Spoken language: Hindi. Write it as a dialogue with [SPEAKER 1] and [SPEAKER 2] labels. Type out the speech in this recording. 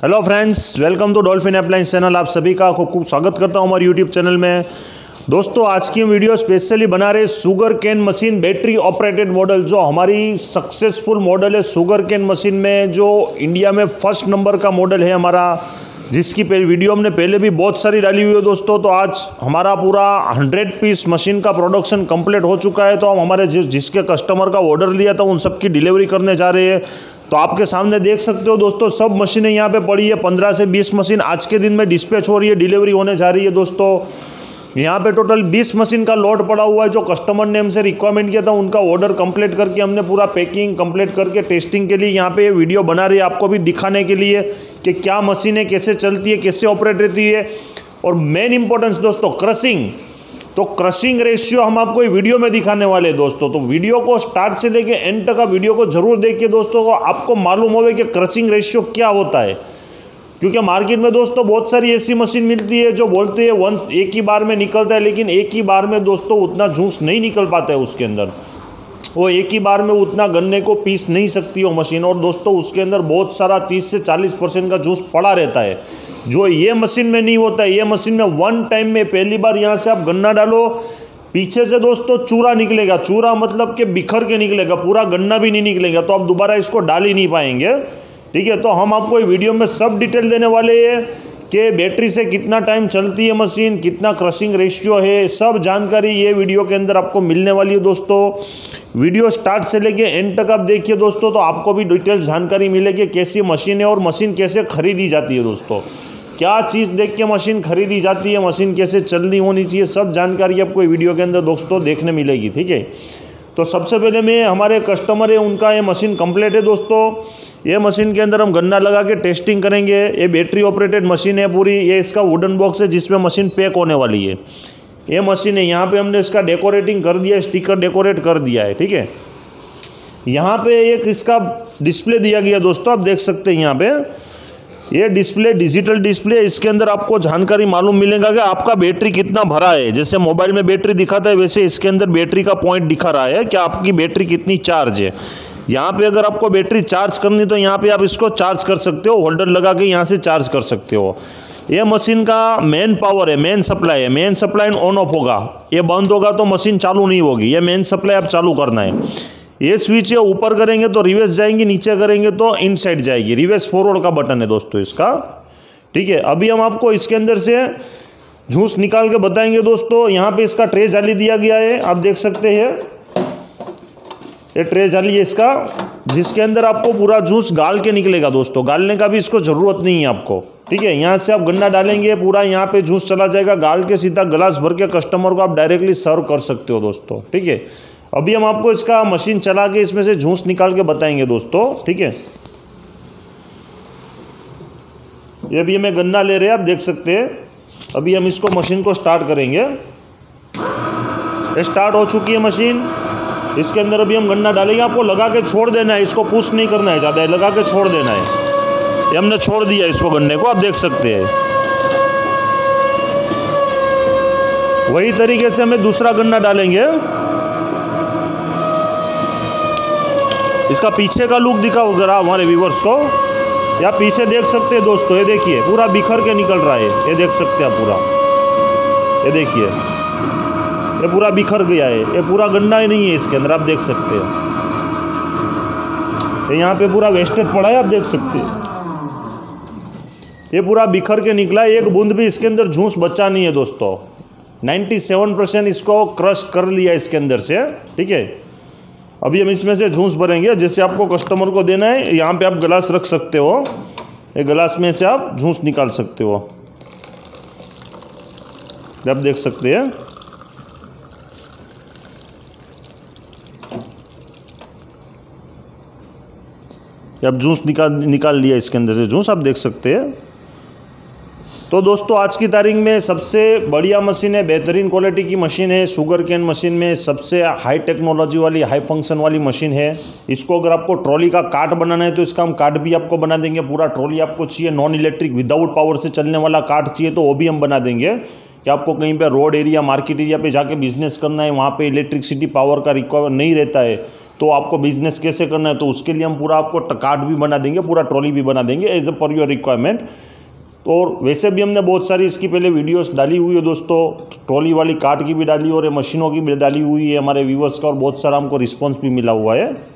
[SPEAKER 1] Hello friends welcome to Dolphin appliance channel आप सभी का खूब खूब स्वागत करता हूँ हमारे यूट्यूब चैनल में। दोस्तों, आज की वीडियो स्पेशली बना रहे sugar cane machine battery operated model जो हमारी सक्सेसफुल मॉडल है शुगर कैन मशीन में, जो इंडिया में फ़र्स्ट नंबर का मॉडल है हमारा, जिसकी वीडियो हमने पहले भी बहुत सारी डाली हुई है दोस्तों। तो आज हमारा पूरा हंड्रेड पीस मशीन का प्रोडक्शन कंप्लीट हो चुका है। तो हम हमारे जिस, जिसके कस्टमर का ऑर्डर लिया था, उन सबकी डिलीवरी करने जा रहे हैं। तो आपके सामने देख सकते हो दोस्तों, सब मशीनें यहाँ पे पड़ी है। पंद्रह से बीस मशीन आज के दिन में डिस्पैच हो रही है डिलीवरी होने जा रही है दोस्तों। यहाँ पे टोटल 20 मशीन का लोड पड़ा हुआ है, जो कस्टमर ने हमसे रिक्वायरमेंट किया था, उनका ऑर्डर कंप्लीट करके हमने पूरा पैकिंग कंप्लीट करके टेस्टिंग के लिए यहाँ पे वीडियो बना रही है आपको भी दिखाने के लिए कि क्या मशीनें कैसे चलती है, कैसे ऑपरेट रहती है। और मेन इंपॉर्टेंस दोस्तों क्रशिंग तो क्रशिंग रेशियो हम आपको वीडियो में दिखाने वाले दोस्तों। तो वीडियो को स्टार्ट से लेके एंड तक का वीडियो को ज़रूर देखिए दोस्तों। को आपको मालूम होवे कि क्रशिंग रेशियो क्या होता है। क्योंकि मार्केट में दोस्तों बहुत सारी ऐसी मशीन मिलती है जो बोलते हैं वन एक ही बार में निकलता है, लेकिन एक ही बार में दोस्तों उतना झूस नहीं निकल पाता है उसके अंदर। वो एक ही बार में उतना गन्ने को पीस नहीं सकती हो मशीन। और दोस्तों, उसके अंदर बहुत सारा 30 से 40 परसेंट का जूस पड़ा रहता है। जो ये मशीन में नहीं होता है ये मशीन में वन टाइम में पहली बार यहाँ से आप गन्ना डालो, पीछे से दोस्तों चूरा निकलेगा। चूरा मतलब कि बिखर के निकलेगा, पूरा गन्ना भी नहीं निकलेगा तो आप दोबारा इसको डाल ही नहीं पाएँगे। ठीक है तो हम आपको वीडियो में सब डिटेल देने वाले हैं। कि बैटरी से कितना टाइम चलती है मशीन कितना क्रशिंग रेशियो है, सब जानकारी ये वीडियो के अंदर आपको मिलने वाली है दोस्तों। वीडियो स्टार्ट से लेके एंड तक आप देखिए दोस्तों तो आपको भी डिटेल्स जानकारी मिलेगी कैसी मशीन है और मशीन कैसे खरीदी जाती है दोस्तों। क्या चीज़ देख के मशीन खरीदी जाती है मशीन कैसे चलनी होनी चाहिए, सब जानकारी आपको वीडियो के अंदर दोस्तों देखने मिलेगी, ठीक है? तो सबसे पहले मैं, हमारे कस्टमर है, उनका ये मशीन कंप्लीट है दोस्तों। ये मशीन के अंदर हम गन्ना लगा के टेस्टिंग करेंगे। ये बैटरी ऑपरेटेड मशीन है पूरी। ये इसका वुडन बॉक्स है, जिसमें मशीन पैक होने वाली है। ये मशीन है। यहाँ पे हमने इसका डेकोरेटिंग कर दिया स्टिकर डेकोरेट कर दिया है, ठीक है? यहाँ पे एक इसका डिस्प्ले दिया गया दोस्तों, आप देख सकते हैं यहाँ पे। ये डिस्प्ले, डिजिटल डिस्प्ले, इसके अंदर आपको जानकारी मालूम मिलेगा कि आपका बैटरी कितना भरा है। जैसे मोबाइल में बैटरी दिखाता है, वैसे इसके अंदर बैटरी का पॉइंट दिखा रहा है कि आपकी बैटरी कितनी चार्ज है। यहाँ पे अगर आपको बैटरी चार्ज करनी तो यहाँ पे आप इसको चार्ज कर सकते हो, होल्डर लगा के यहाँ से चार्ज कर सकते हो। ये मशीन का मेन पावर है मेन सप्लाई है। मेन सप्लाई ऑन ऑफ़ होगा। ये बंद होगा तो मशीन चालू नहीं होगी। ये मेन सप्लाई आप चालू करना है। ये स्विच है ऊपर करेंगे तो रिवर्स जाएँगे, नीचे करेंगे तो इन साइड जाएगी। रिवर्स फॉरवर्ड का बटन है दोस्तों इसका। ठीक है, अभी हम आपको इसके अंदर से झूस निकाल के बताएँगे दोस्तों। यहाँ पे इसका ट्रे जाली दिया गया है, आप देख सकते हैं। ये ट्रे जाली है इसका, जिसके अंदर आपको पूरा जूस गाल के निकलेगा दोस्तों। गालने का भी इसको ज़रूरत नहीं है आपको। ठीक है, यहाँ से आप गन्ना डालेंगे, पूरा यहाँ पे जूस चला जाएगा। गाल के सीधा गिलास भर के कस्टमर को आप डायरेक्टली सर्व कर सकते हो दोस्तों। ठीक है अभी हम आपको इसका मशीन चला के इसमें से झूस निकाल के बताएँगे दोस्तों, ठीक है? ये अभी हमें गन्ना ले रहे हैं, आप देख सकते हैं। अभी हम इसको मशीन को स्टार्ट करेंगे। स्टार्ट हो चुकी है मशीन। इसके अंदर अभी हम गन्ना डालेंगे। आपको लगा के छोड़ देना है, इसको पुश नहीं करना है ज़्यादा, लगा के छोड़ देना है। ये हमने छोड़ दिया इसको गन्ने को, आप देख सकते हैं। वही तरीके से हमें दूसरा गन्ना डालेंगे। इसका पीछे का लुक दिखाओ ज़रा हमारे व्यूवर्स को। या पीछे देख सकते हैं दोस्तों, ये देखिए, पूरा बिखर के निकल रहा है। ये देख सकते हैं पूरा। ये देखिए, ये पूरा बिखर गया है। ये पूरा गन्ना ही नहीं है इसके अंदर, आप देख सकते हैं। ये यहाँ पे पूरा वेस्टेज पड़ा है, आप देख सकते हैं। ये पूरा बिखर के निकला है, एक बूंद भी इसके अंदर झूस बच्चा नहीं है दोस्तों। 97 परसेंट इसको क्रश कर लिया इसके अंदर से, ठीक है? अभी हम इसमें से झूस भरेंगे। जैसे आपको कस्टमर को देना है, यहाँ पे आप गिलास रख सकते हो। ये गिलास में से आप झूस निकाल सकते हो। आप देख सकते हैं। आप जूस निकाल निकाल लिया इसके अंदर से जूस आप देख सकते हैं। तो दोस्तों, आज की तारीख में सबसे बढ़िया मशीन है, बेहतरीन क्वालिटी की मशीन है शुगर कैन मशीन में सबसे हाई टेक्नोलॉजी वाली हाई फ़ंक्शन वाली मशीन है। इसको अगर आपको ट्रॉली का काट बनाना है तो इसका हम काट भी आपको बना देंगे। पूरा ट्रॉली आपको चाहिए नॉन इलेक्ट्रिक विदाउट पावर से चलने वाला काट चाहिए तो वो भी हम बना देंगे। कि आपको कहीं पर रोड एरिया मार्केट एरिया पे जाके बिज़नेस करना है, वहाँ पे इलेक्ट्रिसिटी पावर का रिक्वायर नहीं रहता है तो आपको बिज़नेस कैसे करना है तो उसके लिए हम पूरा आपको कार्ड भी बना देंगे, पूरा ट्रॉली भी बना देंगे as a per your requirement और वैसे भी हमने बहुत सारी इसकी पहले वीडियोस डाली हुई है दोस्तों। ट्रॉली वाली कार्ट की भी डाली और ये मशीनों की भी डाली हुई है हमारे व्यूवर्स का और बहुत सारा हमको रिस्पॉन्स भी मिला हुआ है।